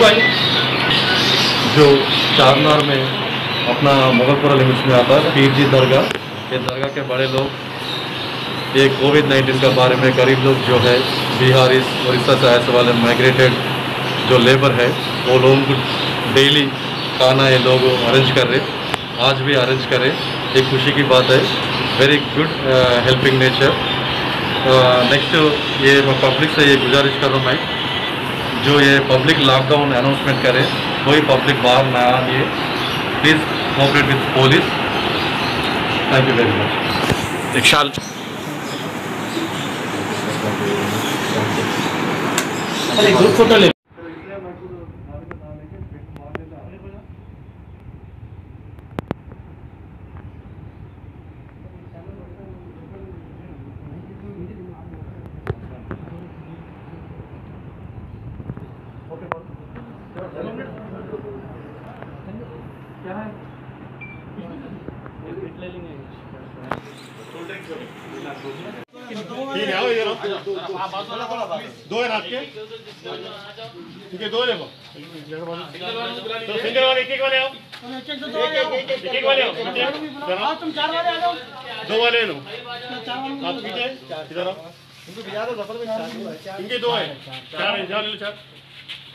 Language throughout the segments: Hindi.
भाई। जो चारनार में अपना मुगलपुरा लिमिट्स में आता है, पीर जी दरगाह, ये दरगाह के बड़े लोग, ये कोविड नाइन्टीन के बारे में गरीब लोग जो है, बिहार इस उड़ीसा से ऐसे वाले माइग्रेटेड जो लेबर है, वो लोगों को डेली खाना ये लोग अरेंज कर रहे आज भी अरेंज करें ये खुशी की बात है। Very good helping nature next ये मैं पब्लिक से ये गुजारिश कर रहा हूँ मैं जो ये पब्लिक लॉकडाउन अनाउंसमेंट करे कोई पब्लिक बाहर ना आए। Please cooperate with police thank you very much एक अरे ग्रुप फ़ोटो ले। है दो ठीक है। दो तो सिंगल वाले एक एक वाले आओ एक एक वाले आओ तुम चार वाले आ जाओ दो वाले लो आप पीछे इधर आओ इनके दो है चार है जा ले लो चार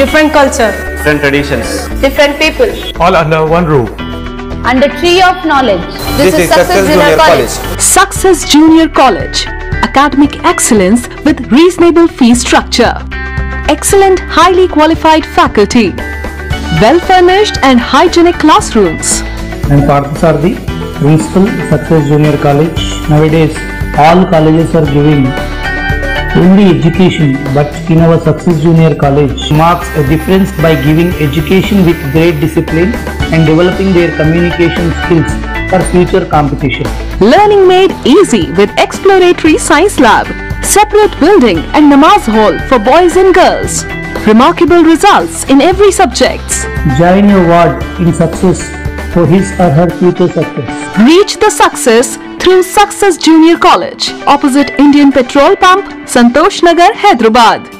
different culture, different traditions different people, all under one roof. Under tree of knowledge. This, is Success Junior College. Success Junior College. Academic excellence with reasonable fee structure. Excellent highly qualified faculty. Well furnished and hygienic classrooms. and Parthasarthi, Principal, Success Junior College. Nowadays, all colleges are giving only education, but in our Success Junior College marks a difference by giving education with great discipline and developing their communication skills for future competition. Learning made easy with exploratory science lab, separate building and namaz hall for boys and girls. Remarkable results in every subjects. Join your ward in success for his or her future success. Reach the success through Success Junior College, opposite Indian Petrol Pump, Santosh Nagar, Hyderabad.